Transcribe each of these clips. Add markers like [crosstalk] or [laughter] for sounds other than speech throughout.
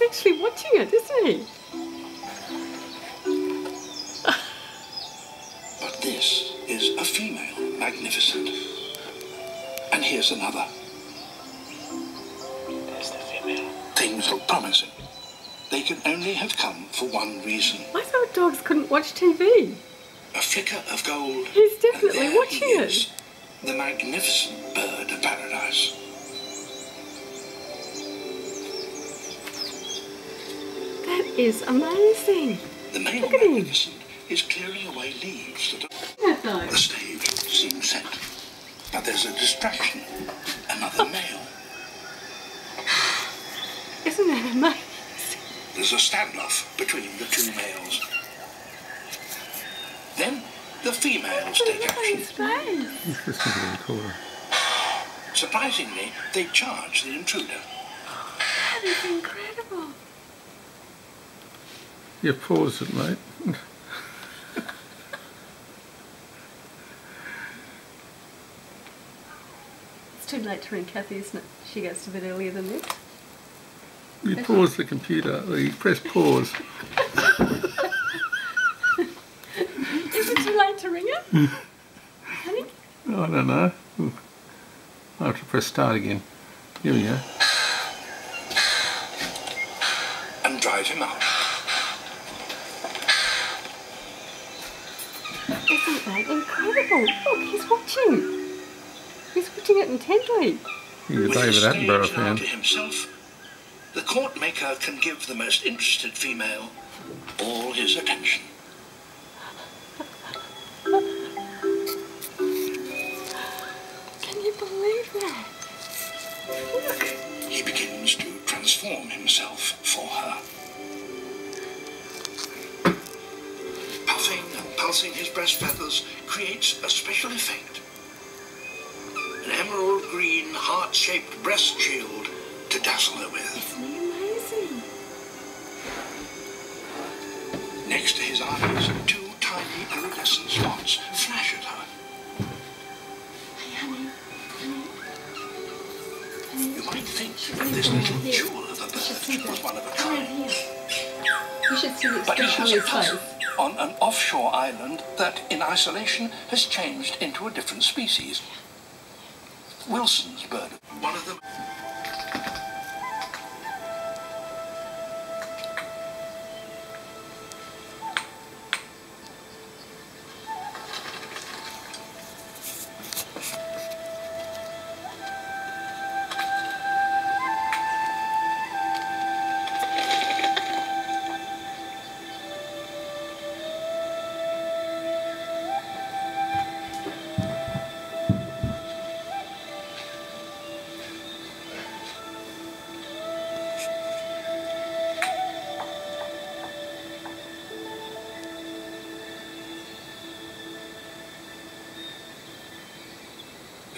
he's actually watching it, isn't he? But this is a female magnificent. And here's another. There's the female. Things look promising. They can only have come for one reason. I thought dogs couldn't watch TV. A flicker of gold. He's and definitely there watching he it. is, The magnificent bird of paradise. Is amazing. The male Look at him. is clearing away leaves that That though. The stage seems set. But there's a distraction. Another [laughs] male. Isn't that amazing? There's a standoff between the two males. Then the females take action. his face. He's just a little cooler. Surprisingly, they charge the intruder. That is incredible. You pause it, mate. It's too late to ring Kathy, isn't it? She goes to bed earlier than this. You pause the computer, or you press pause. Is it too late to ring her? Honey? I don't know. I have to press start again. Here we go. and drive him out. Isn't that incredible? Look, he's watching. He's watching it intently. He's a David Attenborough fan. to himself, the court maker can give the most interested female all his attention. Can you believe that? Look. He begins to transform himself for her. Pulsing his breast feathers creates a special effect. An emerald green heart-shaped breast shield to dazzle her with. Isn't he amazing? Next to his eyes, two tiny iridescent spots flash at her. Hey, honey. You might think that this little jewel of a bird was one of a kind. You should see the expression on has a his face. On an offshore island that, in isolation, has changed into a different species. Wilson's bird. One of them.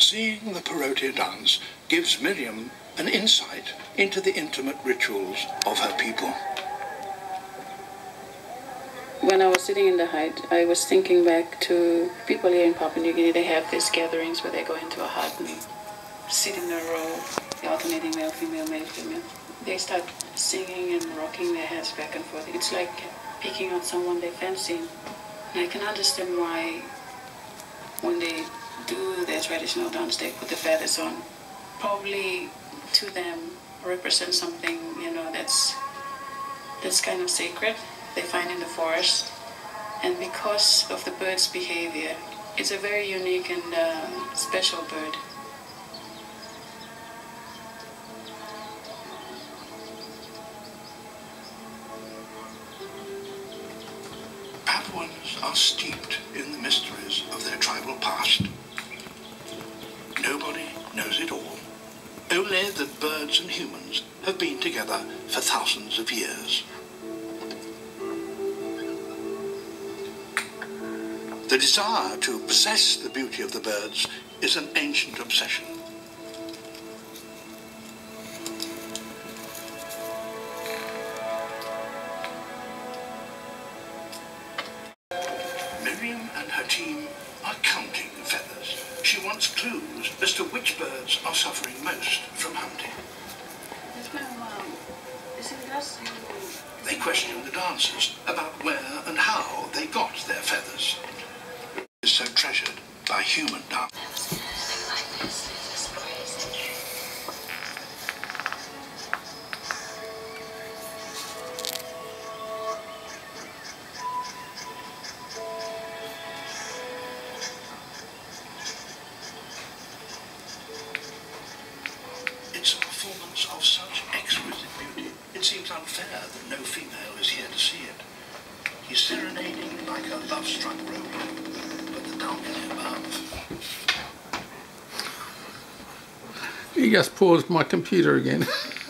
Seeing the Parotia dance gives Miriam an insight into the intimate rituals of her people. When I was sitting in the hut, I was thinking back to people here in Papua New Guinea. They have these gatherings where they go into a hut and sit in a row, alternating male, female, male, female. They start singing and rocking their heads back and forth. It's like picking out someone they fancy. And I can understand why, when they do their traditional dance, they put the feathers on. Probably to them represent something, you know, that's that's kind of sacred they find in the forest. And because of the bird's behavior, it's a very unique and uh, special bird. Papuans are steeped in the mysteries of their tribal past. Nobody knows it all. Only that birds and humans have been together for thousands of years. The desire to possess the beauty of the birds is an ancient obsession. Miriam and her team are counting feathers. She wants clues as to which birds are suffering most from hunting. It's been a while. Is it us? questioned the dancers about where and how they got their feathers. Is so treasured by human dancers. Of such exquisite beauty, it seems unfair that no female is here to see it. He's serenading like a love-struck robot, but the above. Just paused my computer again. [laughs]